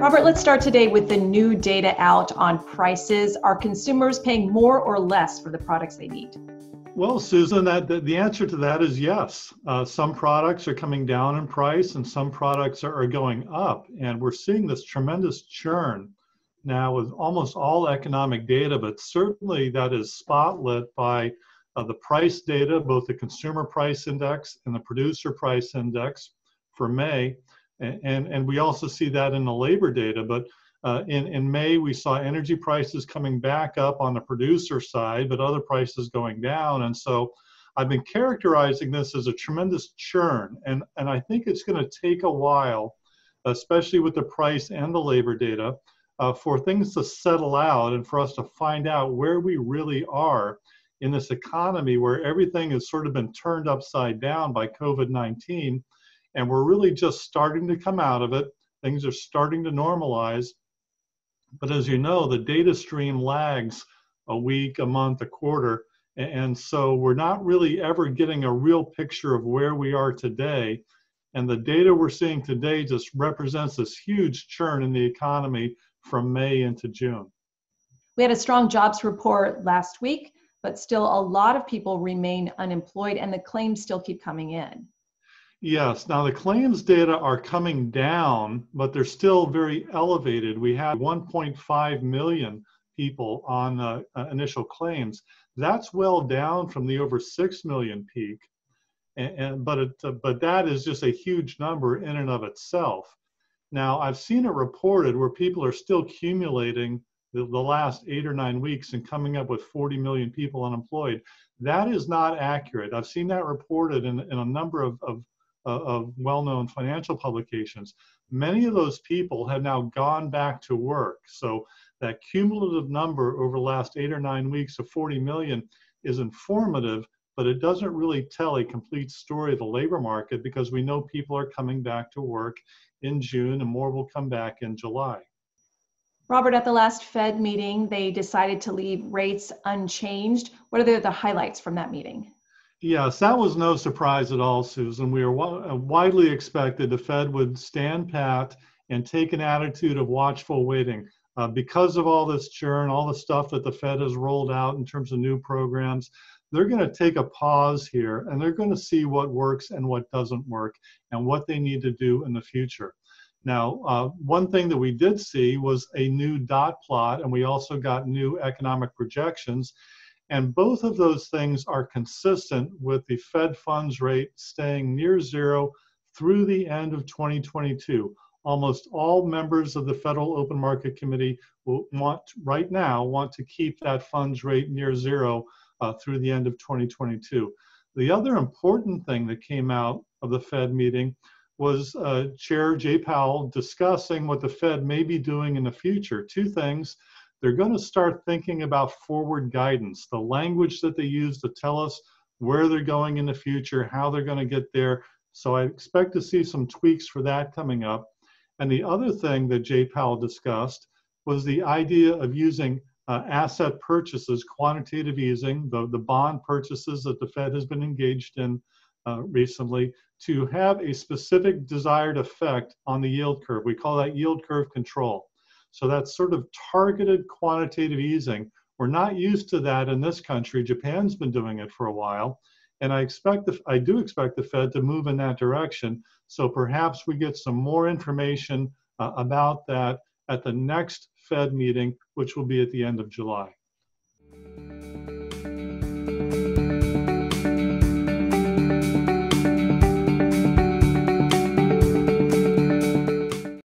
Robert, let's start today with the new data out on prices. Are consumers paying more or less for the products they need? Well, Susan, that, the, the answer to that is yes. Uh, some products are coming down in price and some products are, are going up. And we're seeing this tremendous churn now with almost all economic data, but certainly that is spotlit by uh, the price data, both the consumer price index and the producer price index for May. And, and, we also see that in the labor data. But uh, in, in May, we saw energy prices coming back up on the producer side, but other prices going down. And so I've been characterizing this as a tremendous churn. And, and I think it's going to take a while, especially with the price and the labor data, uh, for things to settle out and for us to find out where we really are in this economy where everything has sort of been turned upside down by COVID 19. And we're really just starting to come out of it. Things are starting to normalize. But as you know, the data stream lags a week, a month, a quarter. And so we're not really ever getting a real picture of where we are today. And the data we're seeing today just represents this huge churn in the economy from May into June. We had a strong jobs report last week, but still a lot of people remain unemployed and the claims still keep coming in. Yes. Now the claims data are coming down, but they're still very elevated. We have 1.5 million people on uh, uh, initial claims. That's well down from the over 6 million peak. And, and but it, uh, but that is just a huge number in and of itself. Now I've seen it reported where people are still accumulating the, the last eight or nine weeks and coming up with 40 million people unemployed. That is not accurate. I've seen that reported in, in a number of, of Uh, of well-known financial publications, many of those people have now gone back to work. So that cumulative number over the last eight or nine weeks of 40 million is informative, but it doesn't really tell a complete story of the labor market because we know people are coming back to work in June and more will come back in July. Robert, at the last Fed meeting, they decided to leave rates unchanged. What are the highlights from that meeting? Yes, that was no surprise at all, Susan. We were uh, widely expected the Fed would stand pat and take an attitude of watchful waiting. Uh, because of all this churn, all the stuff that the Fed has rolled out in terms of new programs, they're going to take a pause here and they're going to see what works and what doesn't work and what they need to do in the future. Now, uh, one thing that we did see was a new dot plot, and we also got new economic projections. And both of those things are consistent with the Fed funds rate staying near zero through the end of 2022. Almost all members of the Federal Open Market Committee will want right now want to keep that funds rate near zero uh, through the end of 2022. The other important thing that came out of the Fed meeting was uh, Chair Jay Powell discussing what the Fed may be doing in the future. Two things they're going to start thinking about forward guidance, the language that they use to tell us where they're going in the future, how they're going to get there. So I expect to see some tweaks for that coming up. And the other thing that Jay Powell discussed was the idea of using uh, asset purchases, quantitative easing, the, the bond purchases that the Fed has been engaged in uh, recently, to have a specific desired effect on the yield curve. We call that yield curve control. So that's sort of targeted quantitative easing. We're not used to that in this country. Japan's been doing it for a while. And I expect the, I do expect the Fed to move in that direction. So perhaps we get some more information uh, about that at the next Fed meeting, which will be at the end of July.